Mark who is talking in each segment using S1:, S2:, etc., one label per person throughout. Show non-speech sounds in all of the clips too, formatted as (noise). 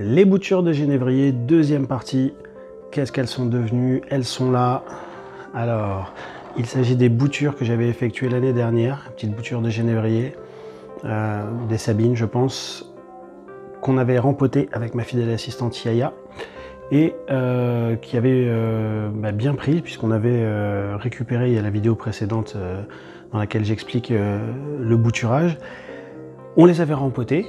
S1: Les boutures de genévrier, deuxième partie. Qu'est-ce qu'elles sont devenues? Elles sont là. Alors, il s'agit des boutures que j'avais effectuées l'année dernière, petite bouture de genévrier, euh, des Sabines, je pense, qu'on avait rempoté avec ma fidèle assistante Yaya et euh, qui avait euh, bah, bien pris puisqu'on avait récupéré il y a la vidéo précédente dans laquelle j'explique le bouturage. On les avait rempotés,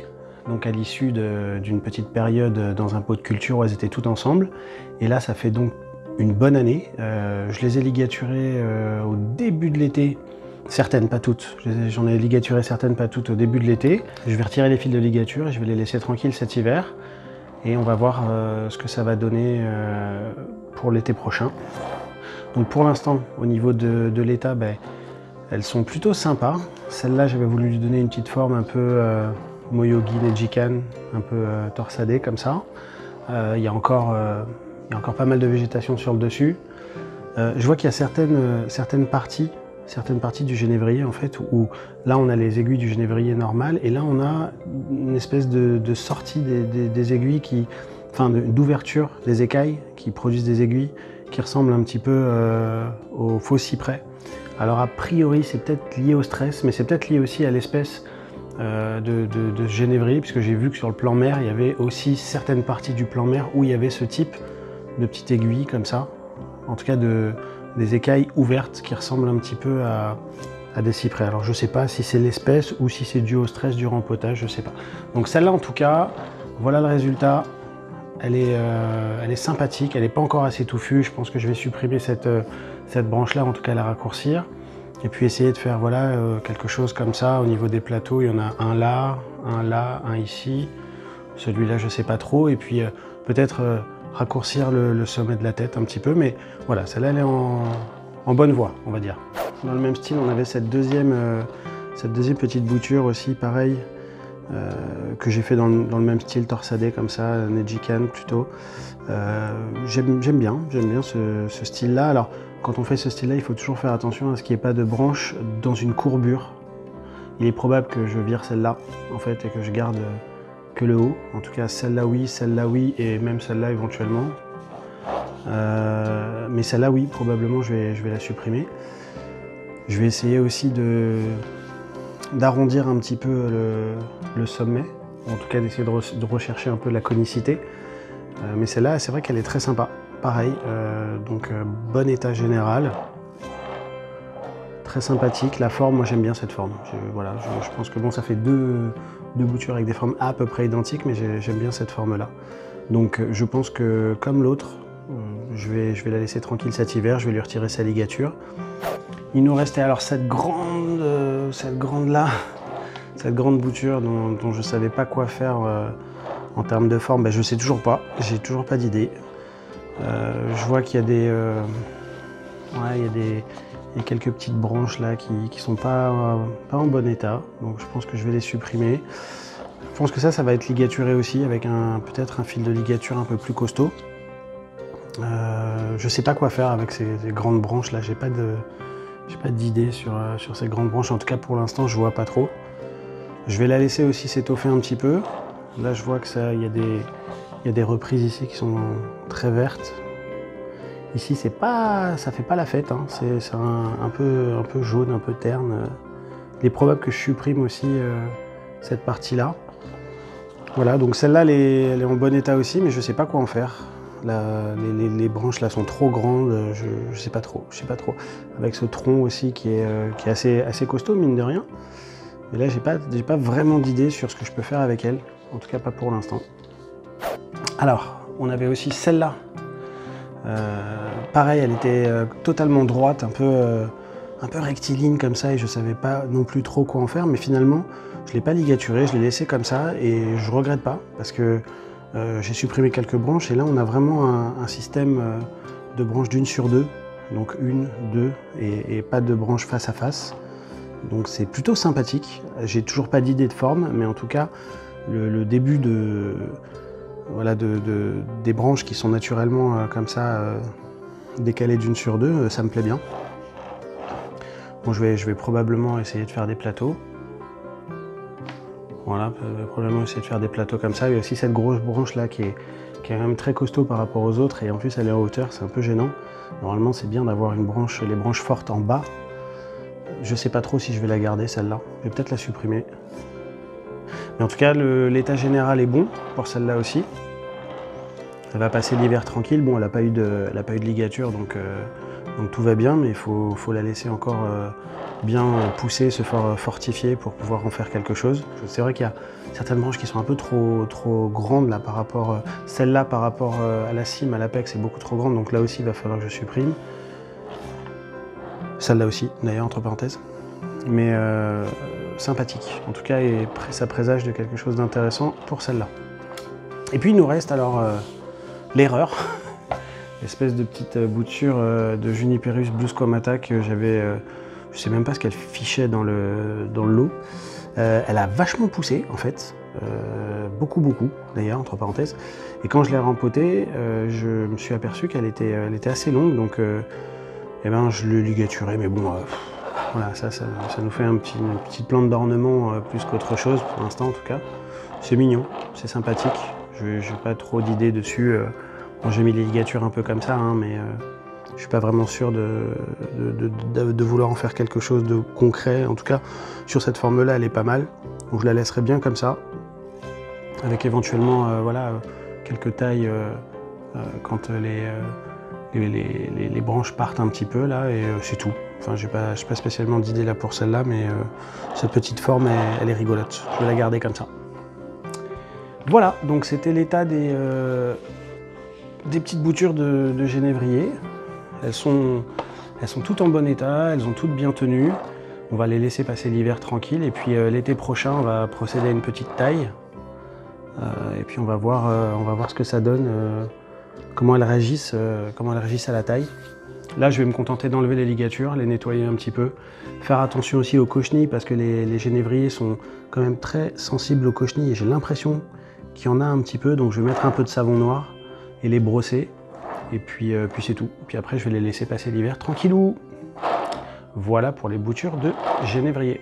S1: donc à l'issue d'une petite période dans un pot de culture où elles étaient toutes ensemble. Et là, ça fait donc une bonne année. Euh, je les ai ligaturées euh, au début de l'été. Certaines, pas toutes. J'en ai ligaturé certaines, pas toutes, au début de l'été. Je vais retirer les fils de ligature et je vais les laisser tranquilles cet hiver. Et on va voir euh, ce que ça va donner pour l'été prochain. Donc pour l'instant, au niveau de, l'état, ben, elles sont plutôt sympas. Celle-là, j'avais voulu lui donner une petite forme un peu Moyogi Nejikan, un peu torsadée comme ça. Il y a encore il y a encore pas mal de végétation sur le dessus. Euh, je vois qu'il y a certaines, euh, parties, certaines parties du genévrier en fait, où là on a les aiguilles du genévrier normal et là on a une espèce de, sortie des, aiguilles qui, enfin d'ouverture des écailles qui produisent des aiguilles qui ressemblent un petit peu euh, au faux cyprès. Alors a priori c'est peut-être lié au stress, mais c'est peut-être lié aussi à l'espèce de, de, de, genévrier, puisque j'ai vu que sur le plan mer, il y avait aussi certaines parties du plan mer où il y avait ce type de petites aiguilles comme ça, en tout cas de, des écailles ouvertes qui ressemblent un petit peu à, des cyprès. Alors je sais pas si c'est l'espèce ou si c'est dû au stress du rempotage, je sais pas. Donc celle-là en tout cas, voilà le résultat. Elle est, euh, elle est sympathique, elle n'est pas encore assez touffue. Je pense que je vais supprimer cette, euh, cette branche-là, en tout cas la raccourcir. Et puis essayer de faire voilà, euh, quelque chose comme ça au niveau des plateaux. Il y en a un là, un là, un ici. Celui-là, je sais pas trop. Et puis peut-être raccourcir le, sommet de la tête un petit peu, mais voilà, celle-là elle est en, bonne voie, on va dire. Dans le même style, on avait cette deuxième, euh, cette deuxième petite bouture aussi, pareil, euh, que j'ai fait dans, le même style, torsadé comme ça, Nejikan plutôt. Euh, j'aime bien, j'aime bien ce, style-là. Alors, quand on fait ce style-là, il faut toujours faire attention à ce qu'il n'y ait pas de branche dans une courbure. Il est probable que je vire celle-là, en fait, et que je garde le haut. En tout cas, celle-là oui, celle-là oui, et même celle-là éventuellement. Euh, mais celle-là oui, probablement je vais la supprimer. Je vais essayer aussi de d'arrondir un petit peu le, sommet, en tout cas d'essayer de, rechercher un peu la conicité. Euh, mais celle-là, c'est vrai qu'elle est très sympa. Pareil, euh, donc bon état général très sympathique. La forme, moi j'aime bien cette forme. Je, voilà, je, pense que bon, ça fait deux, deux, boutures avec des formes à peu près identiques, mais j'aime bien cette forme-là. Donc je pense que comme l'autre, euh, je vais, je vais la laisser tranquille cet hiver, je vais lui retirer sa ligature. Il nous restait alors cette grande, euh, cette grande là, cette grande bouture dont, je ne savais pas quoi faire euh, en termes de forme. Ben, je sais toujours pas, j'ai toujours pas d'idée. je vois qu'il y a des, ouais, il y a des il y a quelques petites branches là qui ne sont pas, en bon état, donc je pense que je vais les supprimer. Je pense que ça, ça va être ligaturé aussi avec peut-être un fil de ligature un peu plus costaud. Euh, je sais pas quoi faire avec ces, grandes branches là, j'ai pas de pas d'idée sur, euh, sur ces grandes branches, en tout cas pour l'instant je vois pas trop. Je vais la laisser aussi s'étoffer un petit peu. Là je vois que ça, il y, y a des reprises ici qui sont très vertes, Ici, c'est pas, ça fait pas la fête, hein. c'est un, peu, un peu jaune, un peu terne. Il est probable que je supprime aussi euh, cette partie-là. Voilà, donc celle-là, elle, est en bon état aussi, mais je sais pas quoi en faire. Les, branches là sont trop grandes, je, ne sais pas trop, je sais pas trop. Avec ce tronc aussi qui est, euh, assez, assez costaud, mine de rien. Mais là, j'ai pas, pas vraiment d'idée sur ce que je peux faire avec elle. En tout cas, pas pour l'instant. Alors, on avait aussi celle-là euh, pareil, elle était euh, totalement droite, un peu, rectiligne comme ça, et je savais pas non plus trop quoi en faire, mais finalement, je l'ai pas ligaturé, je l'ai laissé comme ça, et je regrette pas, parce que j'ai supprimé quelques branches, et là on a vraiment un, système de branches d'une sur deux, donc une, deux, et, pas de branches face à face. Donc c'est plutôt sympathique. J'ai toujours pas d'idée de forme, mais en tout cas, le début de, voilà, de, des branches qui sont naturellement euh, comme ça euh, décalées d'une sur deux, euh, ça me plaît bien. Bon, je vais, je vais probablement essayer de faire des plateaux. Voilà, probablement essayer de faire des plateaux comme ça. Il y a aussi cette grosse branche là qui est, qui est quand même très costaud par rapport aux autres et en plus elle est en hauteur, c'est un peu gênant. Normalement c'est bien d'avoir une branche, les branches fortes en bas. Je sais pas trop si je vais la garder celle-là. Je vais peut-être la supprimer. Mais en tout cas, l'état général est bon pour celle-là aussi. Elle va passer l'hiver tranquille. Bon, elle n'a pas, eu de, pas eu de ligature, donc, euh, donc tout va bien, mais il faut, faut, la laisser encore euh, bien pousser, se fortifier pour pouvoir en faire quelque chose. C'est vrai qu'il y a certaines branches qui sont un peu trop, trop grandes là par rapport, euh, celle-là par rapport à la cime, à l'apex, est beaucoup trop grande, donc là aussi il va falloir que je supprime. Celle-là aussi, d'ailleurs, entre parenthèses. Mais sympathique, en tout cas, et ça présage de quelque chose d'intéressant pour celle-là. Et puis il nous reste alors l'erreur. (laughs) Espèce de petite euh, bouture euh, de Juniperus bluscomata que j'avais, euh, je sais même pas ce qu'elle fichait dans le, dans lot. elle a vachement poussé en fait, beaucoup beaucoup d'ailleurs entre parenthèses. Et quand je l'ai rempotée, je me suis aperçu qu'elle était, elle était assez longue, donc eh ben, je l'ai ligaturée, mais bon, voilà, ça, ça, nous fait une petite plante d'ornement plus qu'autre chose pour l'instant en tout cas. C'est mignon, c'est sympathique. Je n'ai pas trop d'idées dessus. Euh. j'ai mis les ligatures un peu comme ça, hein, mais euh, je ne suis pas vraiment sûr de, vouloir en faire quelque chose de concret. En tout cas, sur cette forme-là, elle est pas mal. Donc je la laisserai bien comme ça, avec éventuellement euh, voilà, quelques tailles quand les, branches partent un petit peu là, et c'est tout. Enfin, je n'ai pas, spécialement d'idée là pour celle-là, mais cette petite forme, elle est rigolote. Je vais la garder comme ça. Voilà, donc c'était l'état des, euh, des petites boutures de, génévrier. Elles sont, toutes en bon état, elles ont toutes bien tenu. On va les laisser passer l'hiver tranquille et puis euh, l'été prochain on va procéder à une petite taille. Euh, et puis on va voir, on va voir ce que ça donne, comment elles réagissent, comment elles réagissent à la taille. Là, je vais me contenter d'enlever les ligatures, les nettoyer un petit peu. Faire attention aussi aux cochenilles parce que les, les génévriers sont quand même très sensibles aux cochenilles et j'ai l'impression qu'il y en a un petit peu, donc je vais mettre un peu de savon noir et les brosser. Et puis, euh, puis c'est tout. Puis après, je vais les laisser passer l'hiver tranquillou. Voilà pour les boutures de génévrier.